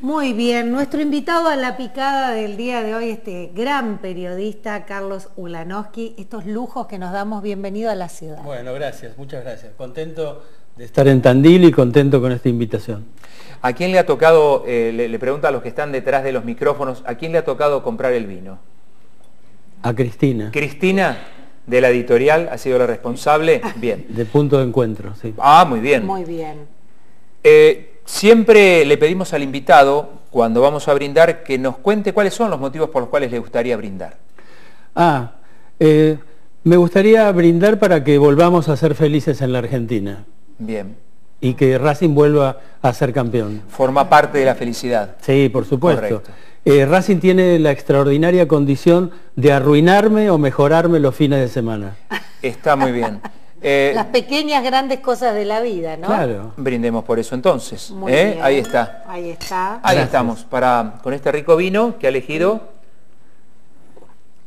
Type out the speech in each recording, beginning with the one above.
Muy bien, nuestro invitado a la picada del día de hoy, este gran periodista Carlos Ulanowski, estos lujos que nos damos, bienvenido a la ciudad. Bueno, gracias, muchas gracias. Contento de estar en Tandil y contento con esta invitación. ¿A quién le ha tocado, eh, le, le pregunta a los que están detrás de los micrófonos, ¿a quién le ha tocado comprar el vino? A Cristina. Cristina, de la editorial, ha sido la responsable. Bien. De punto de encuentro, sí. Ah, muy bien. Muy bien. Eh, siempre le pedimos al invitado, cuando vamos a brindar, que nos cuente cuáles son los motivos por los cuales le gustaría brindar. Ah, eh, me gustaría brindar para que volvamos a ser felices en la Argentina Bien. y que Racing vuelva a ser campeón. Forma parte de la felicidad. Sí, por supuesto. Correcto. Eh, Racing tiene la extraordinaria condición de arruinarme o mejorarme los fines de semana. Está muy bien. Eh, Las pequeñas grandes cosas de la vida, ¿no? Claro. brindemos por eso entonces. Muy ¿eh? bien. Ahí está. Ahí está. Ahí Gracias. estamos, para, con este rico vino que ha elegido.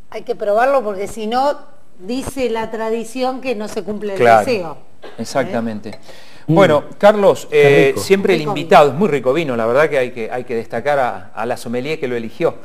Hay que probarlo porque si no, dice la tradición que no se cumple el Claro, deseo. Exactamente. Bueno, Carlos, eh, siempre el invitado, es muy rico vino, la verdad que hay que, hay que destacar a, a la sommelier que lo eligió.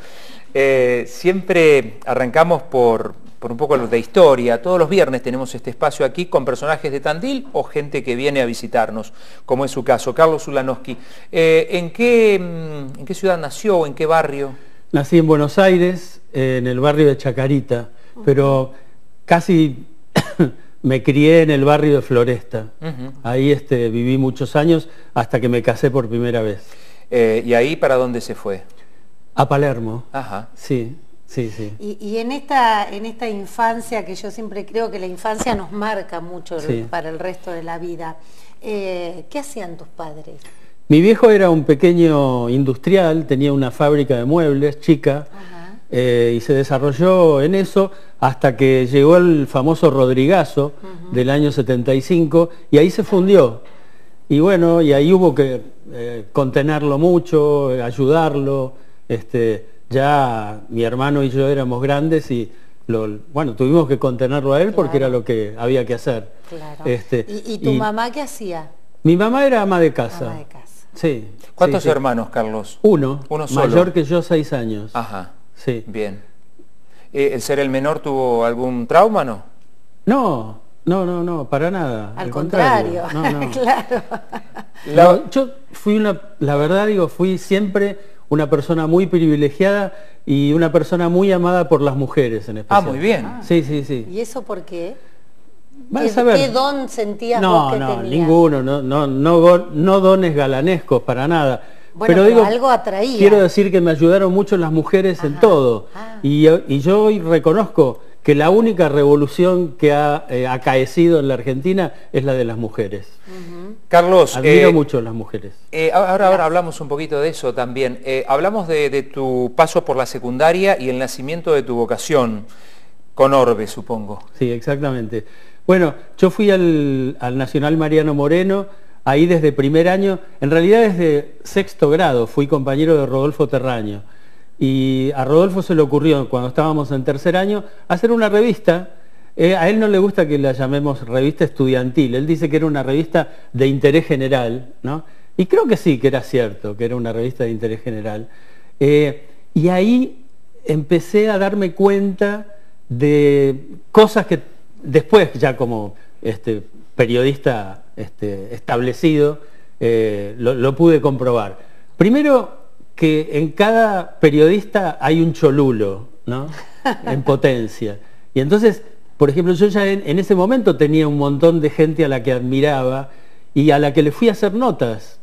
Eh, siempre arrancamos por, por un poco lo de historia. Todos los viernes tenemos este espacio aquí con personajes de Tandil o gente que viene a visitarnos, como es su caso. Carlos Ulanowski, eh, ¿en, qué, mm, ¿en qué ciudad nació o en qué barrio? Nací en Buenos Aires, eh, en el barrio de Chacarita, pero casi me crié en el barrio de Floresta. Ahí este, viví muchos años hasta que me casé por primera vez. Eh, ¿Y ahí para dónde se fue? A Palermo. Ajá. Sí, sí, sí. Y, y en, esta, en esta infancia, que yo siempre creo que la infancia nos marca mucho Sí. para el resto de la vida, eh, ¿qué hacían tus padres? Mi viejo era un pequeño industrial, tenía una fábrica de muebles chica eh, y se desarrolló en eso hasta que llegó el famoso Rodrigazo del año 75 y ahí se fundió. Y bueno, y ahí hubo que eh, contenerlo mucho, ayudarlo. Este, ya mi hermano y yo éramos grandes y lo, bueno, tuvimos que contenerlo a él porque era lo que había que hacer. Claro. Este, ¿Y, y tu y mamá qué hacía? Mi mamá era ama de casa. Ama de casa. Sí. ¿Cuántos sí, sí. hermanos, Carlos? Uno, Uno solo. mayor que yo seis años. Ajá. Sí. Bien. Eh, ¿El ser el menor tuvo algún trauma, no? No, no, no, no, para nada. Al contrario, No, no. claro. La- yo fui una, la verdad digo, fui siempre una persona muy privilegiada y una persona muy amada por las mujeres en especial. Ah, muy bien. Sí, sí, sí. ¿Y eso por qué? ¿Qué, a ver. qué don sentías no, vos que no, tenías? ninguno, no, no, no, no dones galanescos para nada. Bueno, pero algo atraía. Quiero decir que me ayudaron mucho las mujeres en todo. Ah. Y, y yo hoy reconozco que la única revolución que ha eh, acaecido en la Argentina es la de las mujeres. Carlos, Admiro eh, mucho a las mujeres. eh, ahora, ahora hablamos un poquito de eso también. Eh, hablamos de, de tu paso por la secundaria y el nacimiento de tu vocación con Orbe, supongo. Sí, exactamente. Bueno, yo fui al, al Nacional Mariano Moreno, ahí desde primer año, en realidad desde sexto grado, fui compañero de Rodolfo Terraño. Y a Rodolfo se le ocurrió, cuando estábamos en tercer año, hacer una revista. Eh, a él no le gusta que la llamemos revista estudiantil, él dice que era una revista de interés general, ¿no? Y creo que sí, que era cierto, que era una revista de interés general. Eh, y ahí empecé a darme cuenta de cosas que después, ya como este, periodista este, establecido, eh, lo, lo pude comprobar. Primero, que en cada periodista hay un cholulo, ¿no? En potencia. Y entonces, por ejemplo, yo ya en, en ese momento tenía un montón de gente a la que admiraba y a la que le fui a hacer notas,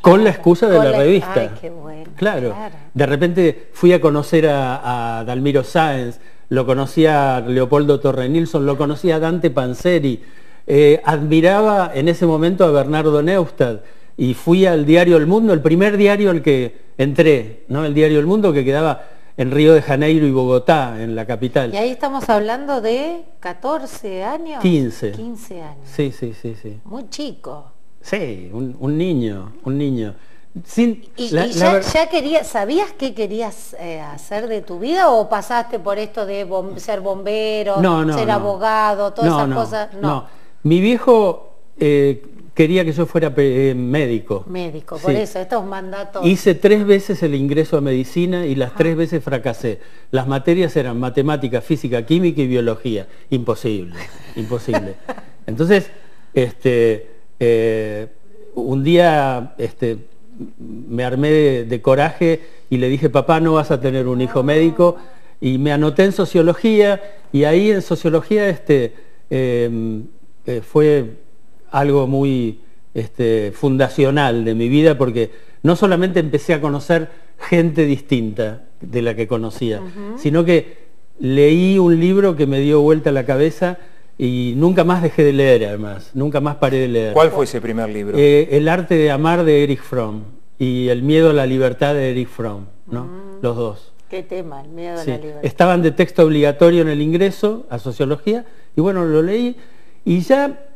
con la excusa de la, la- revista. Ay, qué bueno, Claro. claro. De repente fui a conocer a, a Dalmiro Sáenz, lo conocía a Leopoldo Torrenilson, lo conocía a Dante Panzeri, eh, admiraba en ese momento a Bernardo Neustadt y fui al diario El Mundo, el primer diario al que entré, ¿no? El diario El Mundo que quedaba en Río de Janeiro y Bogotá, en la capital. Y ahí estamos hablando de 14 años. 15. 15 años. Sí, sí, sí, sí. Muy chico. Sí, un, un niño, un niño. Sin, ¿Y, la- y la ya, querías, sabías qué querías eh, hacer de tu vida o pasaste por esto de bom- ser bombero, No, no, ser no. abogado, todas No, esas no, cosas? no. Mi viejo eh, quería que yo fuera eh, médico. Médico, por eso, estos mandatos. Hice tres veces el ingreso a medicina y las tres veces fracasé. Las materias eran matemática, física, química y biología. Imposible, imposible. Entonces, este, eh, un día este, me armé de, coraje y le dije, papá, no vas a tener un hijo médico. Y me anoté en sociología y ahí en sociología este, eh, fue algo muy este, fundacional de mi vida porque no solamente empecé a conocer gente distinta de la que conocía, sino que leí un libro que me dio vuelta la cabeza y nunca más dejé de leer además, nunca más paré de leer. ¿Cuál fue ese primer libro? Eh, el arte de amar de Erich Fromm y El miedo a la libertad de Erich Fromm, ¿no? Los dos. ¿Qué tema? El miedo a la libertad. Estaban de texto obligatorio en el ingreso a sociología y bueno, lo leí y ya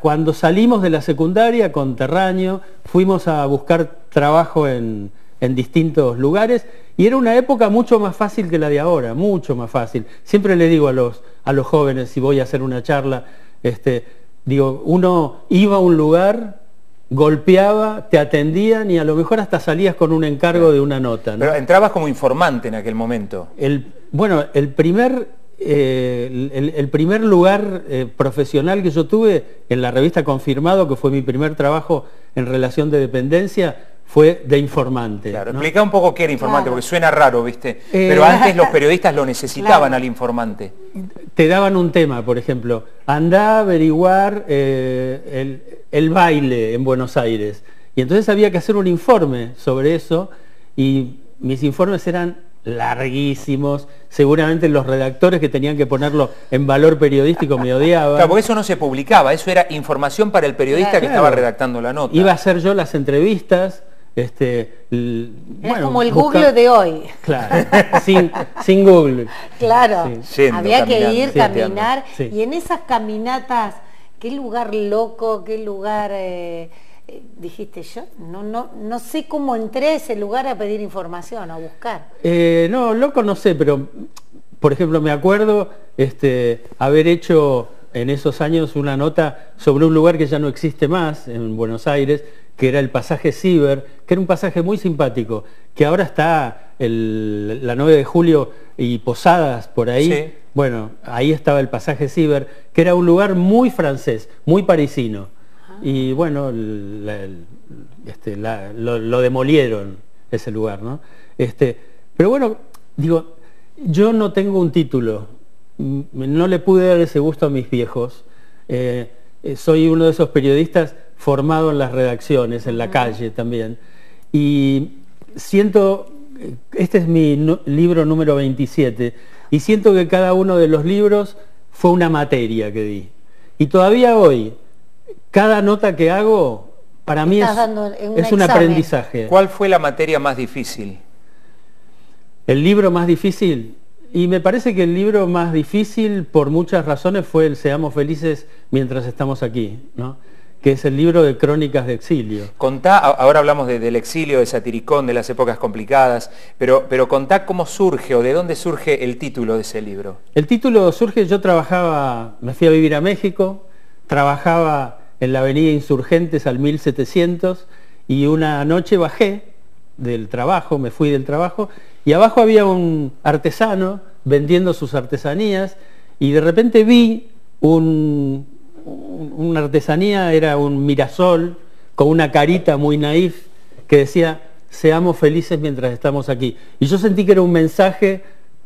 cuando salimos de la secundaria con Terraño, fuimos a buscar trabajo en, distintos lugares y era una época mucho más fácil que la de ahora, mucho más fácil. Siempre le digo a los, a los jóvenes, si voy a hacer una charla, este, digo, uno iba a un lugar, golpeaba, te atendían y a lo mejor hasta salías con un encargo de una nota. Pero entrabas como informante en aquel momento. El, bueno, el primer eh, el, primer lugar eh, profesional que yo tuve en la revista Confirmado, que fue mi primer trabajo en relación de dependencia, fue de informante. Claro, explica un poco qué era informante, porque suena raro, ¿viste? Eh, Pero antes los periodistas lo necesitaban al informante. Te daban un tema, por ejemplo, anda a averiguar el, el baile en Buenos Aires. Y entonces había que hacer un informe sobre eso y mis informes eran larguísimos, seguramente los redactores que tenían que ponerlo en valor periodístico me odiaban. Claro, porque eso no se publicaba, eso era información para el periodista que estaba redactando la nota. Iba a hacer yo las entrevistas, este, es como el Google de hoy. Claro, sin, sin Google. Claro, había que ir, caminar, y en esas caminatas, qué lugar loco, qué lugar... Eh, eh, dijiste yo, no, no, no sé cómo entré a ese lugar a pedir información, a buscar. Eh, no, loco no sé, pero por ejemplo me acuerdo este, haber hecho en esos años una nota sobre un lugar que ya no existe más en Buenos Aires, que era el pasaje Ciber, que era un pasaje muy simpático, que ahora está la 9 de julio y Posadas por ahí. Bueno, ahí estaba el pasaje Ciber, que era un lugar muy francés, muy parisino y bueno, este, lo, demolieron ese lugar, ¿no? Este, pero bueno, digo, yo no tengo un título, no le pude dar ese gusto a mis viejos. Eh, eh, soy uno de esos periodistas formado en las redacciones, en la calle también. Y siento, este es mi libro número 27, y siento que cada uno de los libros fue una materia que di. Y todavía hoy, cada nota que hago para mí es, un, aprendizaje. ¿Cuál fue la materia más difícil? El libro más difícil, y me parece que el libro más difícil por muchas razones fue el Seamos felices mientras estamos aquí, ¿no? que es el libro de crónicas de exilio. Contá, ahora hablamos del exilio, de Satiricón, de las épocas complicadas, pero, pero contá cómo surge o de dónde surge el título de ese libro. El título surge, yo trabajaba, me fui a vivir a México, trabajaba en la avenida Insurgentes al 1700 y una noche bajé del trabajo, me fui del trabajo y abajo había un artesano vendiendo sus artesanías y de repente vi un, una artesanía, era un mirasol con una carita muy naif que decía, seamos felices mientras estamos aquí. Y yo sentí que era un mensaje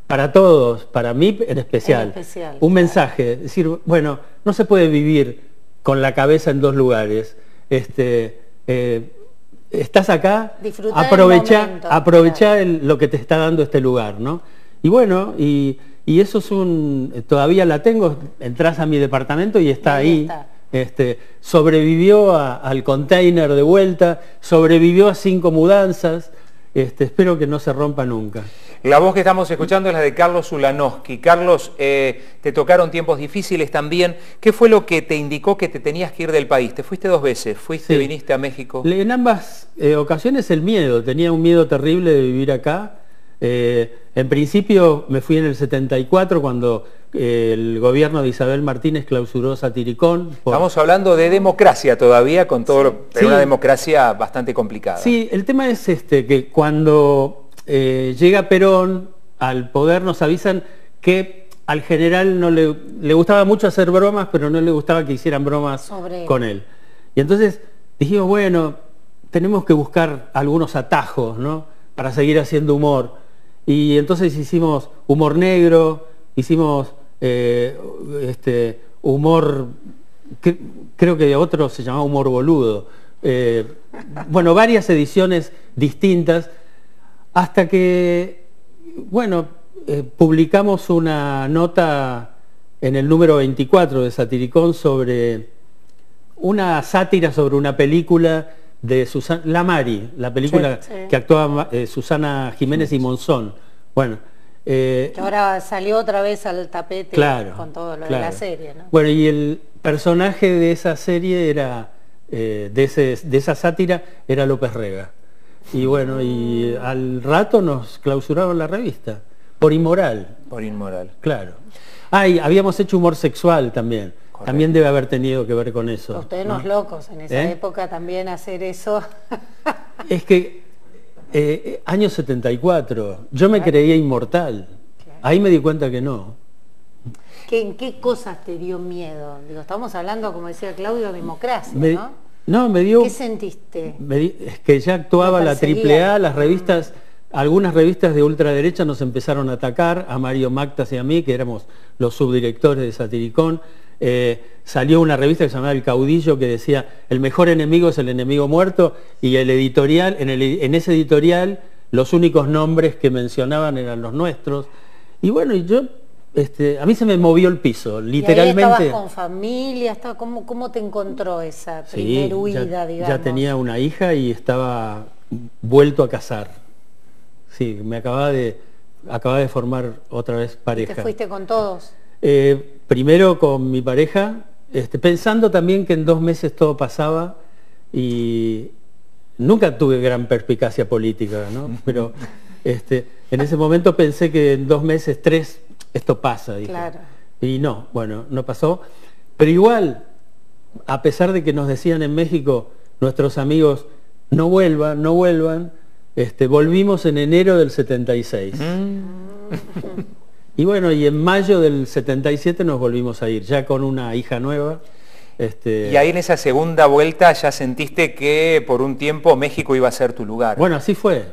para todos, para mí en especial. un mensaje, decir, bueno, no se puede vivir con la cabeza en dos lugares. Este, eh, estás acá, aprovecha, lo que te está dando este lugar, ¿no? Y bueno, y, eso es un, todavía la tengo, entras a mi departamento y está ahí. Este, sobrevivió al container de vuelta, sobrevivió a cinco mudanzas, este, espero que no se rompa nunca. La voz que estamos escuchando es la de Carlos Ulanowski. Carlos, eh, te tocaron tiempos difíciles también. ¿Qué fue lo que te indicó que te tenías que ir del país? Te fuiste dos veces, fuiste, viniste a México. En ambas eh, ocasiones el miedo, tenía un miedo terrible de vivir acá. Eh, en principio me fui en el 74 cuando eh, el gobierno de Isabel Martínez clausuró Satiricón. Estamos hablando de democracia todavía, con todo una democracia bastante complicada. Sí, el tema es este, que cuando eh, llega Perón al poder nos avisan que al general no le, le, gustaba mucho hacer bromas, pero no le gustaba que hicieran bromas con él. Y entonces dijimos, bueno, tenemos que buscar algunos atajos, ¿no? Para seguir haciendo humor. Y entonces hicimos humor negro, hicimos eh, este, humor, creo que otro se llamaba humor boludo. Eh, bueno, varias ediciones distintas, hasta que, bueno, eh, publicamos una nota en el número 24 de Satiricón sobre una sátira sobre una película de Susana, La Mari, la película que actuaba eh, Susana Jiménez y Monzón. Bueno, eh, que ahora salió otra vez al tapete con todo lo de la serie. Bueno, y el personaje de esa serie era, eh, de, de esa sátira, era López Rega. Y bueno, y al rato nos clausuraron la revista, por inmoral. Por inmoral. Claro. Ah, habíamos hecho humor sexual también. También debe haber tenido que ver con eso. Ustedes ¿no? locos en esa ¿Eh? época también hacer eso. es que eh, año 74, yo me creía inmortal. Ahí me di cuenta que no. ¿En qué cosas te dio miedo? Digo, estamos hablando, como decía Claudio, democracia, ¿no? No, me dio... ¿Qué sentiste? es que ya actuaba la AAA, las revistas... Algunas revistas de ultraderecha nos empezaron a atacar, a Mario Mactas y a mí, que éramos los subdirectores de Satiricón. Eh, salió una revista que se llamaba El Caudillo que decía, el mejor enemigo es el enemigo muerto, y el editorial, en, ese editorial los únicos nombres que mencionaban eran los nuestros. Y bueno, y yo, este, a mí se me movió el piso, literalmente. ¿Y estabas con familia? ¿cómo, ¿Cómo te encontró esa primera huida, ya, digamos? Ya tenía una hija y estaba vuelto a casar. Sí, me acababa de, acababa de formar otra vez pareja. ¿Te fuiste con todos? Eh, primero con mi pareja, este, pensando también que en dos meses todo pasaba y nunca tuve gran perspicacia política, ¿no? Pero este, en ese momento pensé que en dos meses, tres, esto pasa. Y no, bueno, no pasó. Pero igual, a pesar de que nos decían en México nuestros amigos, no vuelvan, no vuelvan, este, volvimos en enero del 76. Y bueno, y en mayo del 77 nos volvimos a ir, ya con una hija nueva. Este... Y ahí en esa segunda vuelta ya sentiste que por un tiempo México iba a ser tu lugar. Bueno, así fue,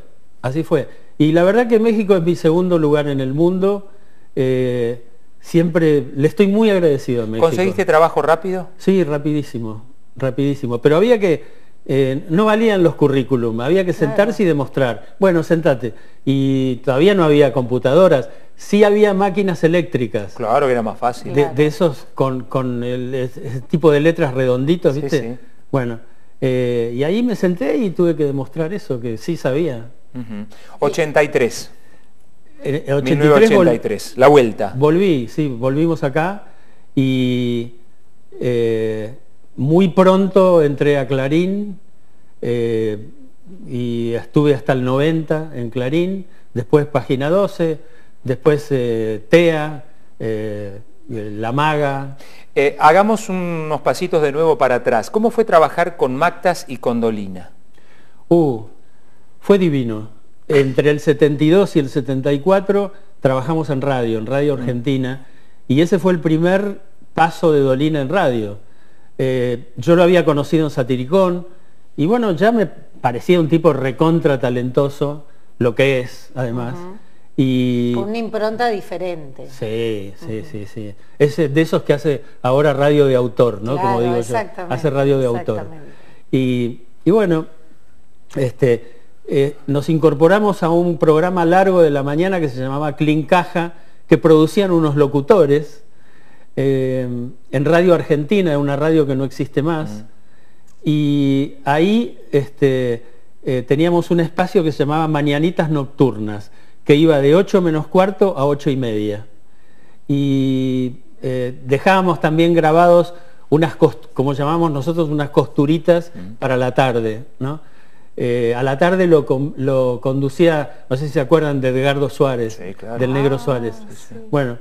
así fue. Y la verdad que México es mi segundo lugar en el mundo. Eh, siempre le estoy muy agradecido a México. ¿Conseguiste trabajo rápido? Sí, rapidísimo, rapidísimo. Pero había que, eh, no valían los currículum, había que sentarse y demostrar. Bueno, sentate. Y todavía no había computadoras sí había máquinas eléctricas. Claro que era más fácil. De, esos con, el, ese tipo de letras redonditos, ¿viste? Bueno, eh, y ahí me senté y tuve que demostrar eso, que sí sabía. 83. 1983, la vuelta. Volví, sí, volvimos acá y eh, muy pronto entré a Clarín eh, y estuve hasta el 90 en Clarín, después página 12 después eh, TEA, eh, La Maga. Eh, hagamos unos pasitos de nuevo para atrás. ¿Cómo fue trabajar con Mactas y con Dolina? Uh, fue divino. Entre el 72 y el 74 trabajamos en radio, en Radio. Argentina, y ese fue el primer paso de Dolina en radio. yo lo había conocido en Satiricón, y bueno, ya me parecía un tipo recontra talentoso, lo que es, además. Y... Con una impronta diferente. Sí, sí, sí, sí. Es de esos que hace ahora radio de autor, ¿no? Como digo yo. Hace radio de autor. Y, bueno, este, eh, nos incorporamos a un programa largo de la mañana que se llamaba Clean Caja, que producían unos locutores eh, en Radio Argentina, una radio que no existe más. Y ahí este, eh, teníamos un espacio que se llamaba Mañanitas Nocturnas que iba de 8 menos cuarto a 8 y media. Y dejábamos también grabados unas, como llamamos nosotros, unas costuritas para la tarde. ¿no? Eh, a la tarde lo, conducía, no sé si se acuerdan de Edgardo Suárez, del negro ah, Suárez. Bueno,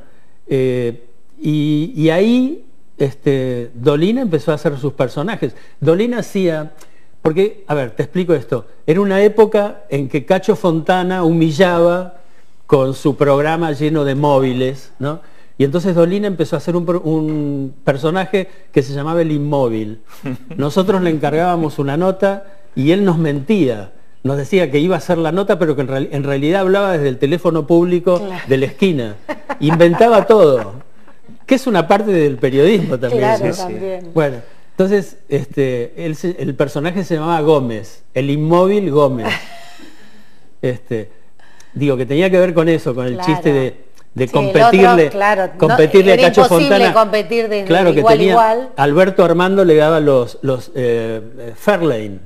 eh, y, ahí este, Dolina empezó a hacer sus personajes. Dolina hacía, porque, a ver, te explico esto, era una época en que Cacho Fontana humillaba con su programa lleno de móviles, ¿no? Y entonces Dolina empezó a hacer un, personaje que se llamaba el inmóvil. Nosotros le encargábamos una nota y él nos mentía. Nos decía que iba a hacer la nota, pero que en, realidad hablaba desde el teléfono público de la esquina. Inventaba todo. Que es una parte del periodismo también. Bueno, entonces este, el personaje se llamaba Gómez, el inmóvil Gómez. Este, digo que tenía que ver con eso, con el chiste de de competirle, competirle a Cacho Fontana. competir desde claro que tenía, Alberto Armando le daba los, los eh, Fairlane,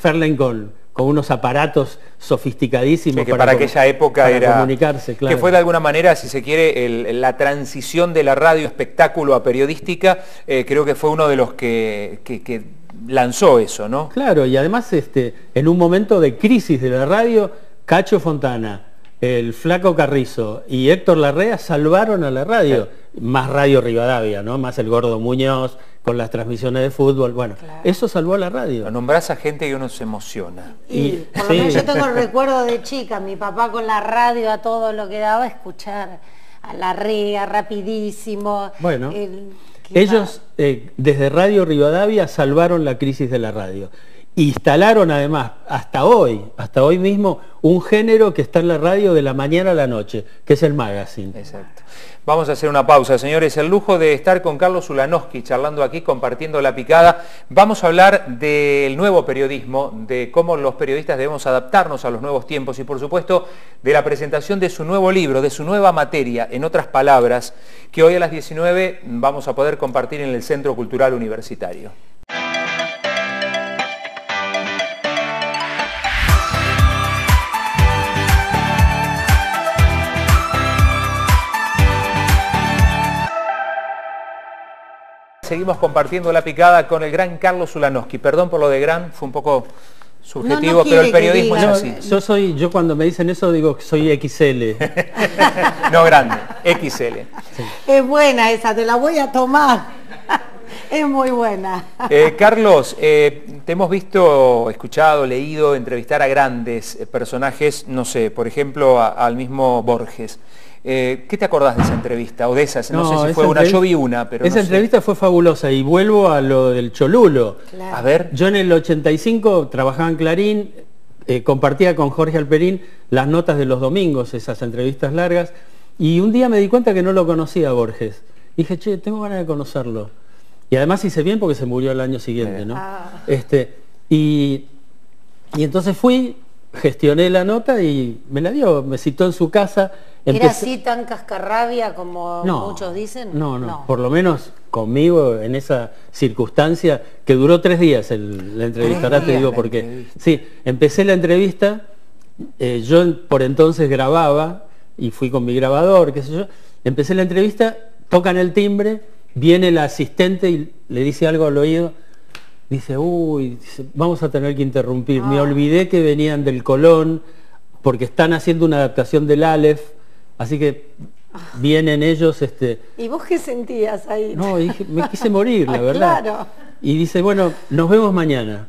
Fairlane con, con unos aparatos sofisticadísimos que para, aquella época era comunicarse, que fue de alguna manera, si se quiere, la transición de la radio espectáculo a periodística, eh, creo que fue uno de los que, que, lanzó eso, ¿no? Claro, y además este, en un momento de crisis de la radio, Cacho Fontana, el Flaco Carrizo y Héctor Larrea salvaron a la radio, más Radio Rivadavia, ¿no? Más el Gordo Muñoz con las transmisiones de fútbol. Bueno, eso salvó a la radio. Lo nombrás a gente que uno se emociona. Y, por lo menos yo tengo el recuerdo de chica, mi papá con la radio a todo lo que daba escuchar a la rea rapidísimo. Bueno. ellos eh, desde Radio Rivadavia salvaron la crisis de la radio instalaron además hasta hoy, hasta hoy mismo, un género que está en la radio de la mañana a la noche, que es el magazine. Exacto. Vamos a hacer una pausa, señores. El lujo de estar con Carlos Ulanowski charlando aquí, compartiendo la picada. Vamos a hablar del nuevo periodismo, de cómo los periodistas debemos adaptarnos a los nuevos tiempos y, por supuesto, de la presentación de su nuevo libro, de su nueva materia, en otras palabras, que hoy a las 19 vamos a poder compartir en el Centro Cultural Universitario. Seguimos compartiendo la picada con el gran Carlos Ulanowski. Perdón por lo de gran, fue un poco subjetivo, pero el periodismo es así. Yo soy, yo cuando me dicen eso digo que soy XL. no grande, XL. Es buena esa, te la voy a tomar. es muy buena. Eh, Carlos, eh, te hemos visto, escuchado, leído, entrevistar a grandes personajes, no sé, por ejemplo, al mismo Borges. Eh, ¿Qué te acordás de esa entrevista o de esas? No, sé si fue una, yo vi una, pero Esa entrevista fue fabulosa y vuelvo a lo del Cholulo. A ver. Yo en el 85 trabajaba en Clarín, eh, compartía con Jorge Alperín las notas de los domingos, esas entrevistas largas, y un día me di cuenta que no lo conocía a Borges. dije, che, tengo ganas de conocerlo. Y además hice bien porque se murió el año siguiente, ¿no? Ah. Este, y, y entonces fui, gestioné la nota y me la dio, me citó en su casa ¿Era así tan cascarrabia como muchos dicen? No, no, por lo menos conmigo en esa circunstancia que duró tres días la entrevista, ahora te digo porque sí, empecé la entrevista, eh, yo por entonces grababa y fui con mi grabador, qué sé yo, empecé la entrevista, tocan el timbre, viene el asistente y le dice algo al oído, dice, uy, vamos a tener que interrumpir, me ah. olvidé que venían del Colón porque están haciendo una adaptación del Aleph Así que vienen ellos... Este, ¿Y vos qué sentías ahí? No, me quise morir, la verdad. Y dice, bueno, nos vemos mañana.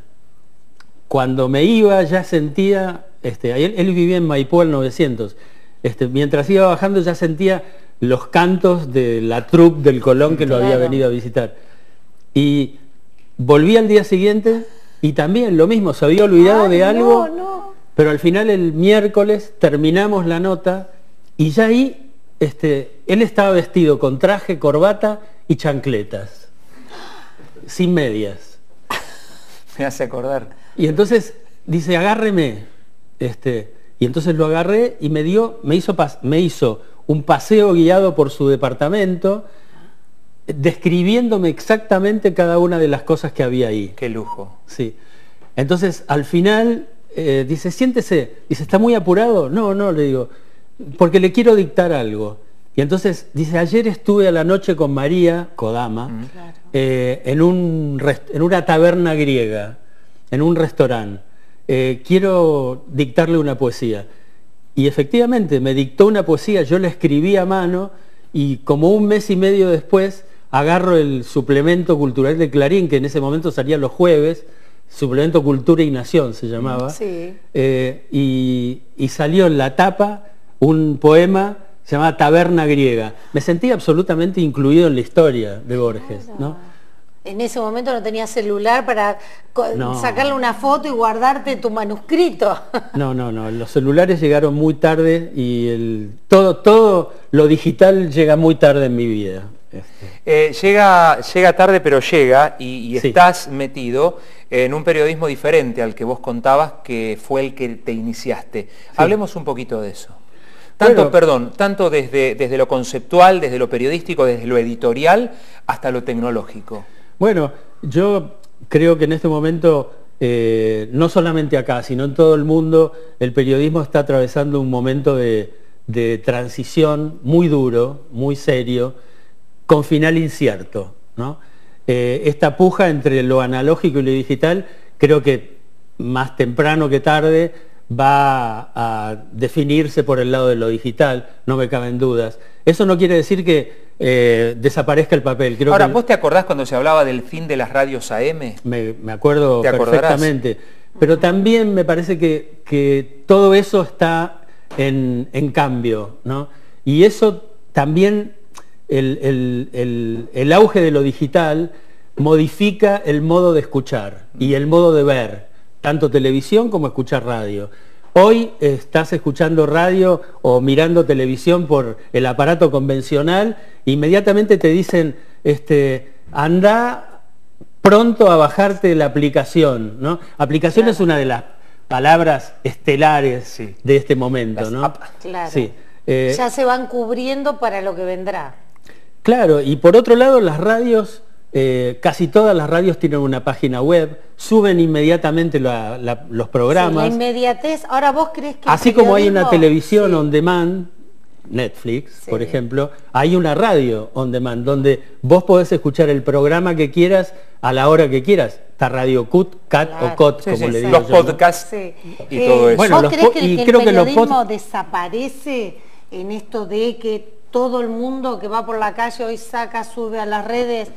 Cuando me iba ya sentía, este, él, vivía en Maipú al 900, este, mientras iba bajando ya sentía los cantos de la troupe del Colón que lo había venido a visitar. Y volví al día siguiente y también lo mismo, se había olvidado de algo, pero al final el miércoles terminamos la nota y ya ahí, este, él estaba vestido con traje, corbata y chancletas, sin medias. Me hace acordar. Y entonces dice, agárreme. Este, y entonces lo agarré y me dio, me hizo, me hizo un paseo guiado por su departamento, describiéndome exactamente cada una de las cosas que había ahí. Qué lujo. Sí. Entonces, al final, eh, dice, siéntese. Dice, ¿está muy apurado? No, no, le digo porque le quiero dictar algo. Y entonces dice, ayer estuve a la noche con María Kodama eh, en, un en una taberna griega, en un restaurante. eh, quiero dictarle una poesía. Y efectivamente me dictó una poesía, yo la escribí a mano y como un mes y medio después agarro el suplemento cultural de Clarín, que en ese momento salía los jueves, suplemento Cultura y Nación se llamaba, eh, y, salió en la tapa un poema se llamaba Taberna Griega. Me sentí absolutamente incluido en la historia de Borges. ¿no? En ese momento no tenía celular para sacarle una foto y guardarte tu manuscrito. No, no, no. Los celulares llegaron muy tarde y el, todo, todo lo digital llega muy tarde en mi vida. Este. Eh, llega, llega tarde, pero llega y, estás metido en un periodismo diferente al que vos contabas, que fue el que te iniciaste. Hablemos un poquito de eso. Tanto, perdón, tanto desde, desde lo conceptual, desde lo periodístico, desde lo editorial, hasta lo tecnológico. Bueno, yo creo que en este momento, eh, no solamente acá, sino en todo el mundo, el periodismo está atravesando un momento de, transición muy duro, muy serio, con final incierto. Eh, esta puja entre lo analógico y lo digital, creo que más temprano que tarde va a definirse por el lado de lo digital, no me caben dudas. Eso no quiere decir que eh, desaparezca el papel. Ahora, ¿vos te acordás cuando se hablaba del fin de las radios AM? Me, acuerdo perfectamente. Pero también me parece que, todo eso está en, cambio, ¿no? Y eso también, el auge de lo digital modifica el modo de escuchar y el modo de ver tanto televisión como escuchar radio. Hoy estás escuchando radio o mirando televisión por el aparato convencional, inmediatamente te dicen, este, anda pronto a bajarte la aplicación. ¿no? Aplicación es una de las palabras estelares de este momento. ¿no? Claro. Eh, ya se van cubriendo para lo que vendrá. Claro, y por otro lado las radios eh, casi todas las radios tienen una página web, suben inmediatamente los programas. la inmediatez, ahora vos crees que... Así como hay una televisión on demand, Netflix, por ejemplo, hay una radio on demand donde vos podés escuchar el programa que quieras a la hora que quieras. Está Radio Cut, Cat o Cot, como le digo. Los podcasts y todo eso. ¿Vos crees que, el, creo periodismo desaparece en esto de que todo el mundo que va por la calle hoy saca, sube a las redes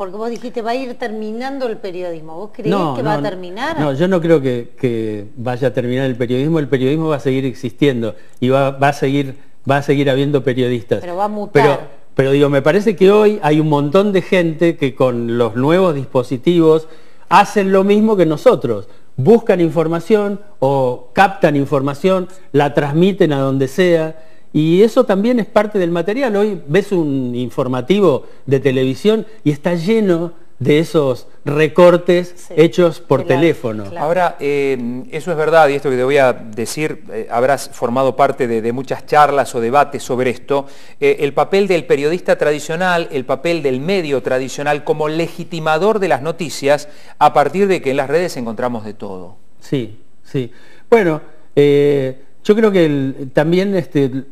porque vos dijiste, va a ir terminando el periodismo. ¿Vos creés que va a terminar? No, yo no creo que, vaya a terminar el periodismo. El periodismo va a seguir existiendo y va, a, seguir, va a seguir habiendo periodistas. Pero va a mutar. Pero, digo, me parece que hoy hay un montón de gente que con los nuevos dispositivos hacen lo mismo que nosotros. Buscan información o captan información, la transmiten a donde sea y eso también es parte del material. Hoy ves un informativo de televisión y está lleno de esos recortes hechos por teléfono. Ahora, eh, eso es verdad y esto que te voy a decir, eh, habrás formado parte de, muchas charlas o debates sobre esto, eh, el papel del periodista tradicional, el papel del medio tradicional como legitimador de las noticias a partir de que en las redes encontramos de todo. Sí, sí. Bueno, yo creo que también este,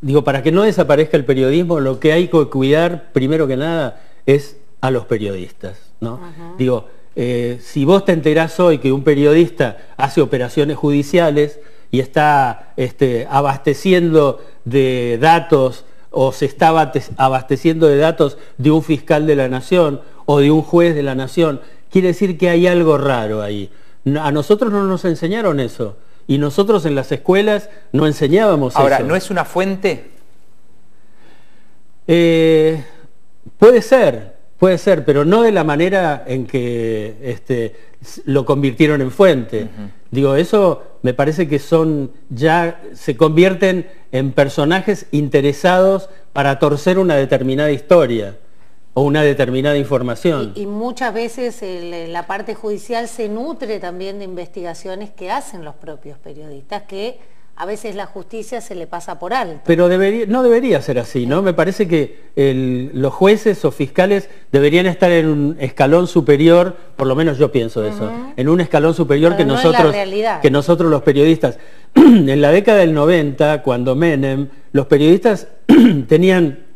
digo, para que no desaparezca el periodismo, lo que hay que cuidar, primero que nada, es a los periodistas. ¿no? Digo, eh, si vos te enterás hoy que un periodista hace operaciones judiciales y está este, abasteciendo de datos o se está abasteciendo de datos de un fiscal de la nación o de un juez de la nación, quiere decir que hay algo raro ahí. A nosotros no nos enseñaron eso. Y nosotros en las escuelas no enseñábamos Ahora, eso. Ahora, ¿no es una fuente? Eh, puede ser, puede ser, pero no de la manera en que este, lo convirtieron en fuente. Digo, eso me parece que son, ya se convierten en personajes interesados para torcer una determinada historia o una determinada información. Y, muchas veces la parte judicial se nutre también de investigaciones que hacen los propios periodistas, que a veces la justicia se le pasa por alto. Pero debería, no debería ser así, ¿no? Me parece que los jueces o fiscales deberían estar en un escalón superior, por lo menos yo pienso eso, en un escalón superior que nosotros, que nosotros los periodistas. en la década del 90, cuando Menem, los periodistas tenían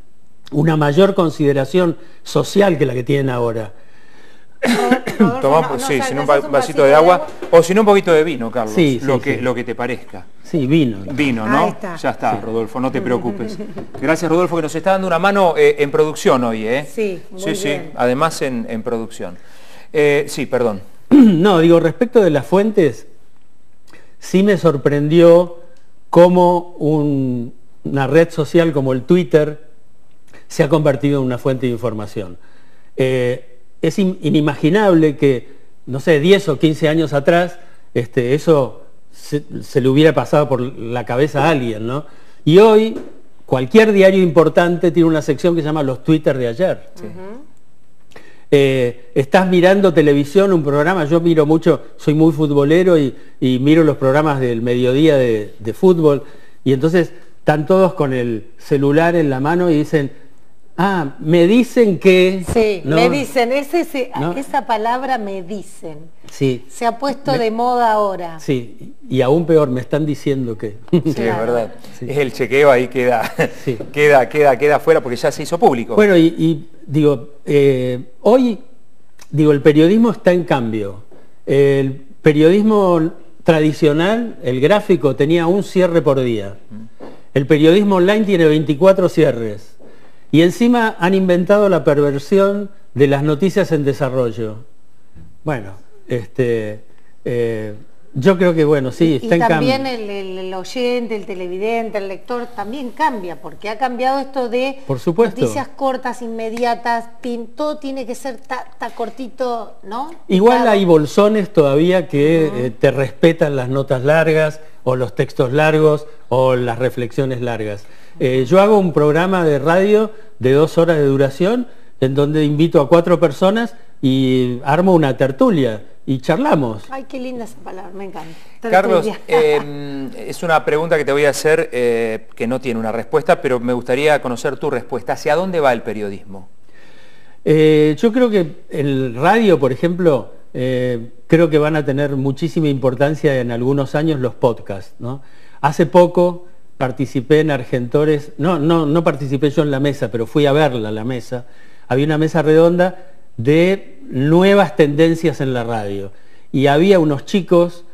una mayor consideración social que la que tienen ahora. Tomamos, sí, un, vasito, de, agua, o si no un poquito de vino, Carlos, sí, lo, que, lo que te parezca. Sí, vino. Vino, ¿no? Ya está, Rodolfo, no te preocupes. Gracias, Rodolfo, que nos está dando una mano eh, en producción hoy, ¿eh? Sí, muy sí, sí, además en, producción. Eh, sí, perdón. No, digo, respecto de las fuentes, sí me sorprendió cómo una red social como el Twitter se ha convertido en una fuente de información. Eh, es inimaginable que, no sé, 10 o 15 años atrás, este, eso se, le hubiera pasado por la cabeza a alguien, ¿no? Y hoy, cualquier diario importante tiene una sección que se llama los Twitter de ayer. Eh, estás mirando televisión, un programa, yo miro mucho, soy muy futbolero y, miro los programas del mediodía de, de, fútbol, y entonces están todos con el celular en la mano y dicen, Ah, me dicen que... Sí, me dicen, esa palabra me dicen. Sí. Se ha puesto de moda ahora. Sí, y aún peor, me están diciendo que... Sí, es verdad. Es el chequeo ahí queda, queda, queda, queda fuera porque ya se hizo público. Bueno, y, digo, eh, hoy, digo, el periodismo está en cambio. El periodismo tradicional, el gráfico, tenía un cierre por día. Mm. El periodismo online tiene 24 cierres. Y encima han inventado la perversión de las noticias en desarrollo. Bueno, este, eh, yo creo que bueno, sí, está y también el, oyente, el televidente, el lector también cambia, porque ha cambiado esto de Por supuesto. noticias cortas, inmediatas, todo tiene que ser ta, cortito, ¿no? Igual hay bolsones todavía que eh, te respetan las notas largas, o los textos largos, o las reflexiones largas. Eh, yo hago un programa de radio de dos horas de duración en donde invito a cuatro personas y armo una tertulia y charlamos. Ay, qué linda esa palabra, me encanta. Carlos, em, es una pregunta que te voy a hacer eh, que no tiene una respuesta, pero me gustaría conocer tu respuesta. ¿Hacia dónde va el periodismo? Eh, yo creo que el radio, por ejemplo, creo que van a tener muchísima importancia en algunos años los podcasts. ¿no? Hace poco participé en Argentores, no, no, no participé yo en la mesa, pero fui a verla, la mesa. Había una mesa redonda de nuevas tendencias en la radio. Y había unos chicos,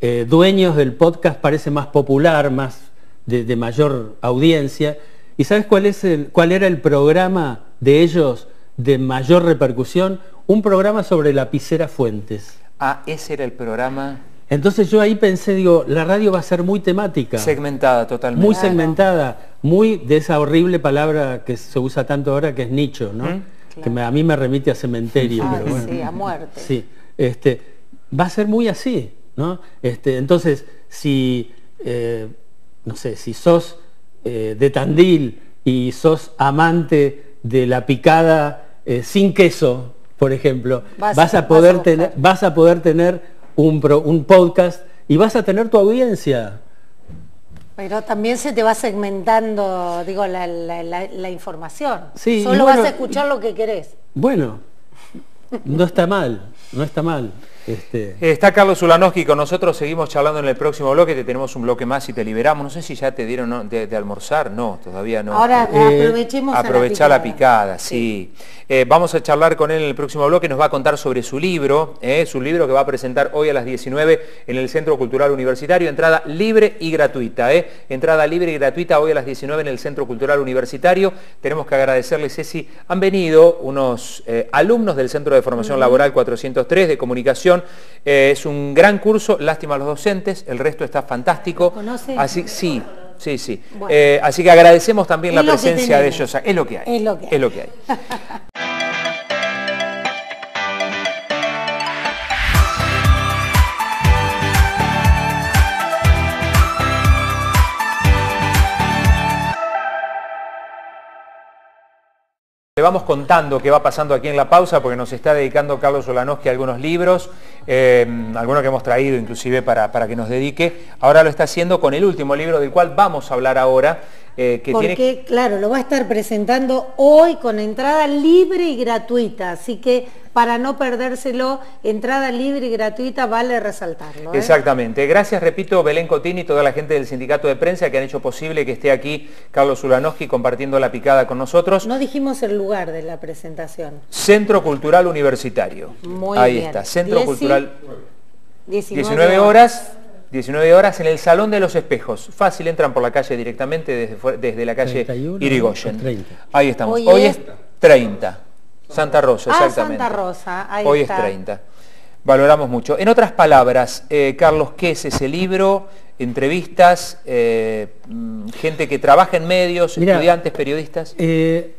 eh, dueños del podcast, parece más popular, más de, mayor audiencia. ¿Y sabes cuál, es el, cuál era el programa de ellos de mayor repercusión? Un programa sobre lapicera Fuentes. Ah, ese era el programa. Entonces yo ahí pensé, digo, la radio va a ser muy temática. Segmentada totalmente. Muy segmentada, muy de esa horrible palabra que se usa tanto ahora que es nicho, ¿no? ¿Mm? Que a mí me remite a cementerio. Sí, a muerte. Sí, este, va a ser muy así, ¿no? Este, entonces, si, eh, no sé, si sos eh, de Tandil y sos amante de la picada eh, sin queso, por ejemplo, vas, a poder tener, vas a poder tener un, podcast y vas a tener tu audiencia. Pero también se te va segmentando, digo, la, información. Solo vas a escuchar lo que querés. Bueno, no está mal, no está mal. Este... Está Carlos Ulanowski con nosotros, seguimos charlando en el próximo bloque, te tenemos un bloque más y te liberamos. No sé si ya te dieron de, almorzar, no, todavía no. Ahora eh, aprovechemos aprovechar la picada, sí. Eh, vamos a charlar con él en el próximo bloque, nos va a contar sobre su libro, eh, su libro que va a presentar hoy a las 19 en el Centro Cultural Universitario, entrada libre y gratuita, entrada libre y gratuita hoy a las 19 en el Centro Cultural Universitario. Tenemos que agradecerle, Ceci, han venido unos alumnos del Centro de Formación Laboral 403 de Comunicación, eh, es un gran curso, lástima a los docentes, el resto está fantástico. Así, sí, sí, sí. Eh, así que agradecemos también la presencia de ellos. Es lo que hay. Es lo que hay. Es lo que hay. vamos contando qué va pasando aquí en la pausa porque nos está dedicando Carlos Olanowski a algunos libros, eh, algunos que hemos traído inclusive para, para, que nos dedique. Ahora lo está haciendo con el último libro del cual vamos a hablar ahora, Eh, Porque, claro, lo va a estar presentando hoy con entrada libre y gratuita, así que para no perdérselo, entrada libre y gratuita, vale resaltarlo. ¿eh? Exactamente. Gracias, repito, Belén Cotini y toda la gente del Sindicato de Prensa que han hecho posible que esté aquí Carlos Ulanowski compartiendo la picada con nosotros. No dijimos el lugar de la presentación. Centro Cultural Universitario. Muy Ahí está, Centro Cultural... 19, horas 19 horas en el Salón de los Espejos. Fácil, entran por la calle directamente desde, desde la calle Irigoyen. Ahí estamos. Hoy, es... 30. Santa Rosa, ah, exactamente. Santa Rosa, ahí Hoy es 30. Valoramos mucho. En otras palabras, eh, Carlos, ¿qué es ese libro? Entrevistas, eh, mm, gente que trabaja en medios, estudiantes, periodistas. Eh,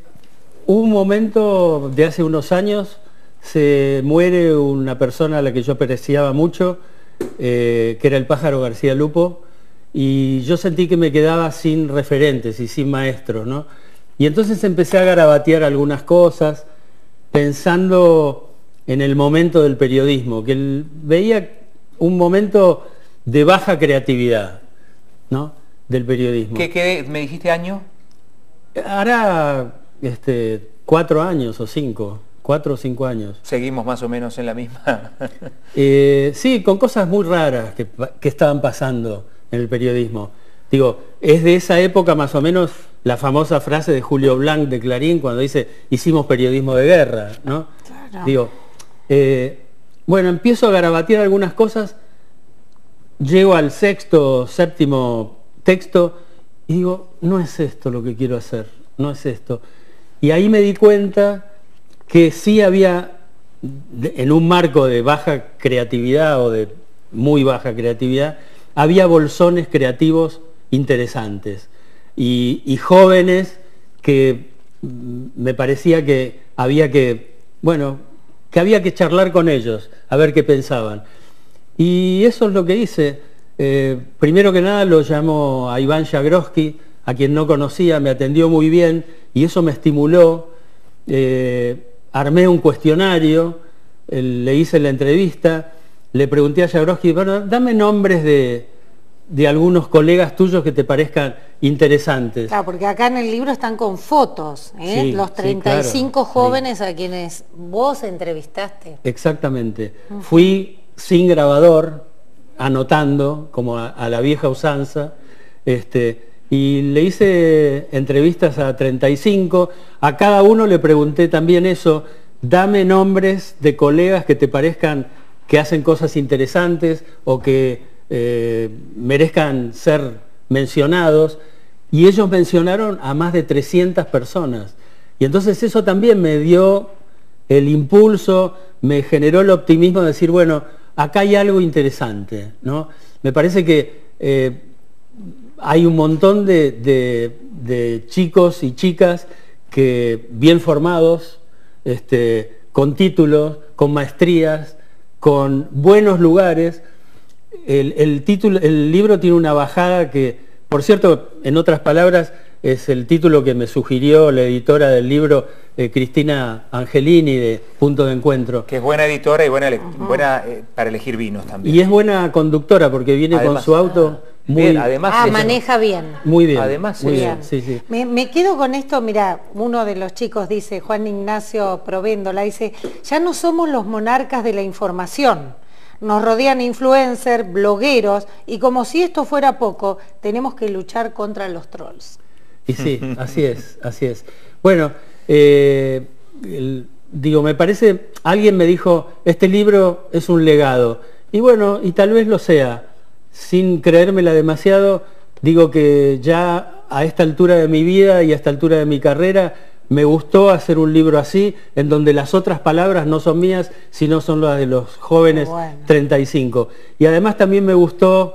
un momento de hace unos años, se muere una persona a la que yo apreciaba mucho, eh, que era el pájaro García Lupo, y yo sentí que me quedaba sin referentes y sin maestros, ¿no? Y entonces empecé a garabatear algunas cosas, pensando en el momento del periodismo, que veía un momento de baja creatividad, ¿no? Del periodismo. ¿Qué, me dijiste año? Hará este, cuatro años o cinco cuatro o cinco años. Seguimos más o menos en la misma. Eh, sí, con cosas muy raras que, estaban pasando en el periodismo. Digo, es de esa época más o menos la famosa frase de Julio Blanc de Clarín cuando dice, hicimos periodismo de guerra, ¿no? Digo, eh, bueno, empiezo a garabatear algunas cosas, llego al sexto, séptimo texto y digo, no es esto lo que quiero hacer, no es esto. Y ahí me di cuenta que sí había, en un marco de baja creatividad o de muy baja creatividad, había bolsones creativos interesantes y, jóvenes que mm, me parecía que había que, bueno, que había que charlar con ellos, a ver qué pensaban. Y eso es lo que hice. Eh, primero que nada lo llamó a Iván Jagroski, a quien no conocía, me atendió muy bien y eso me estimuló. Eh, armé un cuestionario, le hice la entrevista, le pregunté a Jagroski, bueno, dame nombres de, algunos colegas tuyos que te parezcan interesantes. Claro, porque acá en el libro están con fotos, ¿eh? los 35 jóvenes a quienes vos entrevistaste. Exactamente. Fui sin grabador, anotando, como a, a la vieja usanza, este, y le hice entrevistas a 35, a cada uno le pregunté también eso, dame nombres de colegas que te parezcan que hacen cosas interesantes o que eh, merezcan ser mencionados, y ellos mencionaron a más de 300 personas. Y entonces eso también me dio el impulso, me generó el optimismo de decir, bueno, acá hay algo interesante. ¿no? Me parece que eh, hay un montón de, chicos y chicas que bien formados, este, con títulos, con maestrías, con buenos lugares. El, título, el libro tiene una bajada que, por cierto, en otras palabras, es el título que me sugirió la editora del libro, eh, Cristina Angelini, de Punto de Encuentro. Que es buena editora y buena, buena eh, para elegir vinos también. Y es buena conductora porque viene con su auto muy, además ah, maneja bien. Muy bien. Además, muy bien. Me, quedo con esto, mira, uno de los chicos dice, Juan Ignacio Provéndola, dice, ya no somos los monarcas de la información. Nos rodean influencers, blogueros, y como si esto fuera poco, tenemos que luchar contra los trolls. Y sí, así es, así es. Bueno, eh, digo, me parece, alguien me dijo, este libro es un legado. Y bueno, y tal vez lo sea sin creérmela demasiado, digo que ya a esta altura de mi vida y a esta altura de mi carrera me gustó hacer un libro así, en donde las otras palabras no son mías, sino son las de los jóvenes 35. Y además también me gustó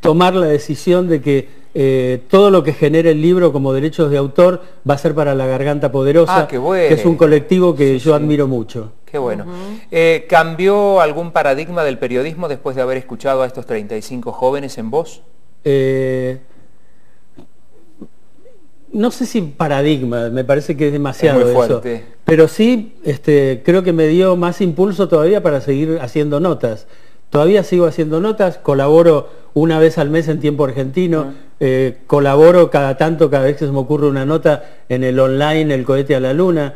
tomar la decisión de que eh, todo lo que genere el libro como derechos de autor va a ser para La Garganta Poderosa, ah, que es un colectivo que yo admiro mucho. Qué bueno. Eh, ¿Cambió algún paradigma del periodismo después de haber escuchado a estos 35 jóvenes en voz? Eh, no sé si paradigma, me parece que es demasiado eso. Pero sí, este, creo que me dio más impulso todavía para seguir haciendo notas todavía sigo haciendo notas, colaboro una vez al mes en tiempo argentino, eh, colaboro cada tanto, cada vez que se me ocurre una nota en el online, el cohete a la luna.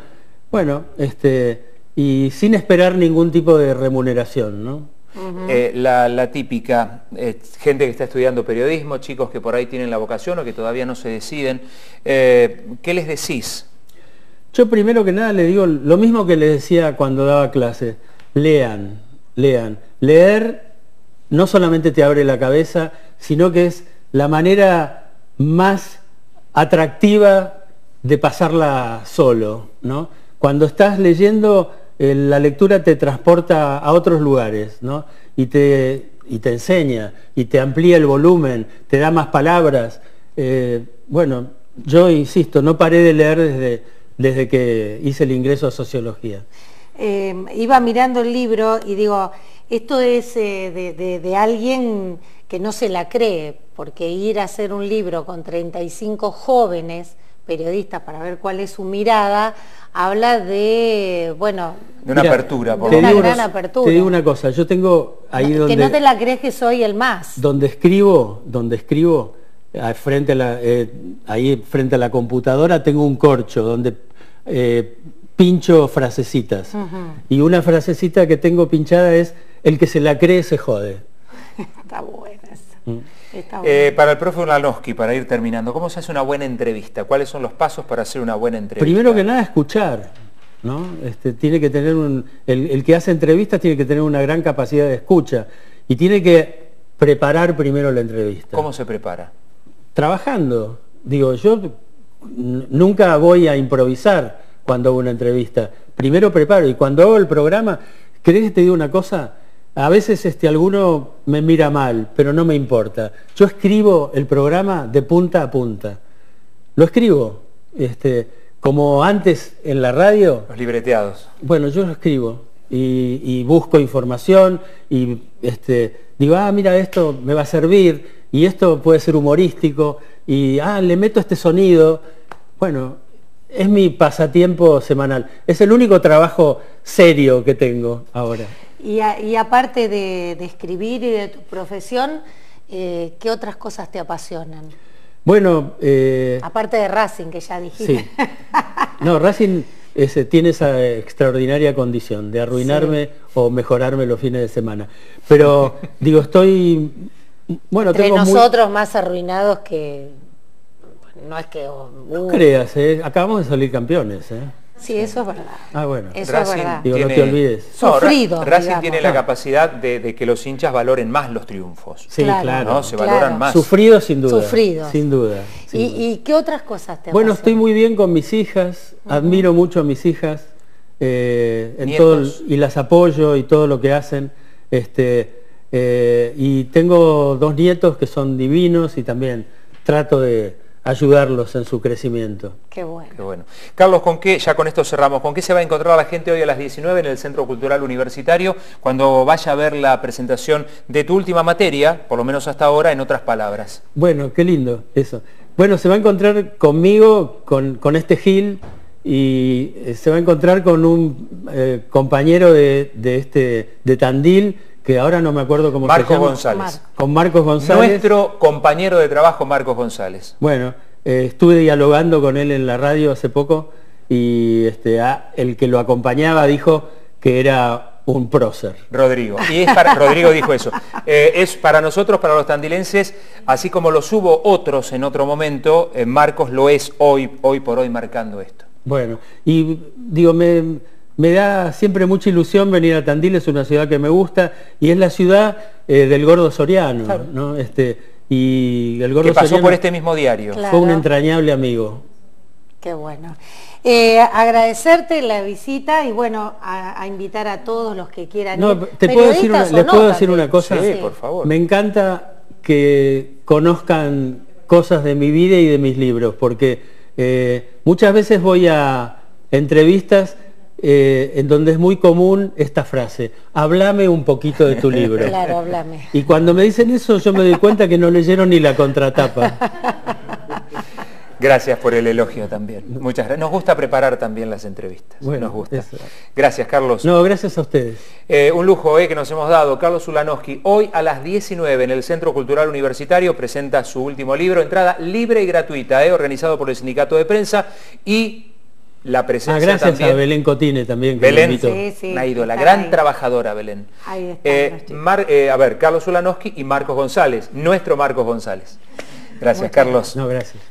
Bueno, este, y sin esperar ningún tipo de remuneración, ¿no? Eh, la, típica, eh, gente que está estudiando periodismo, chicos que por ahí tienen la vocación o que todavía no se deciden, ¿qué les decís? Yo primero que nada le digo lo mismo que les decía cuando daba clase, lean, lean. Leer no solamente te abre la cabeza, sino que es la manera más atractiva de pasarla solo. ¿no? Cuando estás leyendo, eh, la lectura te transporta a otros lugares ¿no? y, te, y, te, enseña, y te amplía el volumen, te da más palabras. Eh, bueno, yo insisto, no paré de leer desde, desde que hice el ingreso a sociología. Eh, iba mirando el libro y digo, esto es de, de alguien que no se la cree, porque ir a hacer un libro con 35 jóvenes periodistas para ver cuál es su mirada, habla de, bueno... De una apertura, por de una gran apertura. Te digo una cosa, yo tengo ahí donde... Que no te la crees que soy el más. Donde escribo, donde escribo, frente a la, eh, ahí frente a la computadora tengo un corcho donde eh, pincho frasecitas. Y una frasecita que tengo pinchada es, el que se la cree se jode. Está buena mm. Eh, para el profe Unalowski, para ir terminando, ¿cómo se hace una buena entrevista? ¿Cuáles son los pasos para hacer una buena entrevista? Primero que nada, escuchar. ¿no? Este, tiene que tener un, el, que hace entrevistas tiene que tener una gran capacidad de escucha y tiene que preparar primero la entrevista. ¿Cómo se prepara? Trabajando. Digo, yo nunca voy a improvisar cuando hago una entrevista. Primero preparo y cuando hago el programa, ¿querés que te diga una cosa? A veces este, alguno me mira mal, pero no me importa. Yo escribo el programa de punta a punta. Lo escribo. Este, como antes en la radio. Los libreteados. Bueno, yo lo escribo y, busco información y este, digo, ah, mira, esto me va a servir y esto puede ser humorístico y, ah, le meto este sonido. Bueno, es mi pasatiempo semanal. Es el único trabajo serio que tengo ahora. Y, aparte de, escribir y de tu profesión, eh, ¿qué otras cosas te apasionan? Bueno... Eh, aparte de Racing, que ya dijiste. No, Racing tiene esa extraordinaria condición de arruinarme o mejorarme los fines de semana. Pero digo, estoy... Bueno, Entre nosotros más arruinados que... No es que... no creas, ¿eh? acabamos de salir campeones. ¿eh? Sí, eso es verdad. Ah, bueno. Eso es verdad. Digo, no te olvides. Sufrido, Racing tiene la capacidad de, que los hinchas valoren más los triunfos. Sí, claro. Se valoran más. Sufrido sin duda. Sufrido. Sin duda. ¿Y, qué otras cosas te Bueno, estoy muy bien con mis hijas, admiro mucho a mis hijas eh, en todo y las apoyo y todo lo que hacen. Este, eh, y tengo dos nietos que son divinos y también trato de ayudarlos en su crecimiento. Qué bueno. Qué bueno. Carlos, ¿con qué, ya con esto cerramos, con qué se va a encontrar la gente hoy a las 19 en el Centro Cultural Universitario cuando vaya a ver la presentación de tu última materia, por lo menos hasta ahora, en otras palabras? Bueno, qué lindo eso. Bueno, se va a encontrar conmigo, con, este Gil, y eh, se va a encontrar con un eh, compañero de, este, de Tandil, que ahora no me acuerdo cómo se llama. González. Con Marcos González. Nuestro compañero de trabajo, Marcos González. Bueno, eh, estuve dialogando con él en la radio hace poco y este, el que lo acompañaba dijo que era un prócer. Rodrigo. Y es para, Rodrigo dijo eso. Eh, es para nosotros, para los tandilenses, así como lo hubo otros en otro momento, eh, Marcos lo es hoy, hoy por hoy marcando esto. Bueno, y digo, me me da siempre mucha ilusión venir a Tandil, es una ciudad que me gusta y es la ciudad eh, del gordo Soriano, ¿no? Este, y el gordo que pasó por este mismo diario. Fue un entrañable amigo. Qué bueno. Eh, agradecerte la visita y bueno, a, invitar a todos los que quieran. No, te puedo decir ¿Les puedo decir una cosa? Sí, por favor. Me encanta que conozcan cosas de mi vida y de mis libros, porque eh, muchas veces voy a entrevistas eh, en donde es muy común esta frase, háblame un poquito de tu libro. Claro, háblame. Y cuando me dicen eso yo me doy cuenta que no leyeron ni la contratapa. Gracias por el elogio también. Muchas gracias. Nos gusta preparar también las entrevistas. Bueno, nos gusta. Gracias, Carlos. No, gracias a ustedes. Eh, un lujo eh, que nos hemos dado. Carlos Ulanowski, hoy a las 19 en el Centro Cultural Universitario presenta su último libro, entrada libre y gratuita, eh, organizado por el Sindicato de Prensa y la presencia ah, gracias a Belén Cotine también. Que Belén, sí, sí, una ídola, gran trabajadora Belén. Ahí está, eh, eh, a ver, Carlos Ulanowski y Marcos González, nuestro Marcos González. Gracias, Carlos. No, gracias.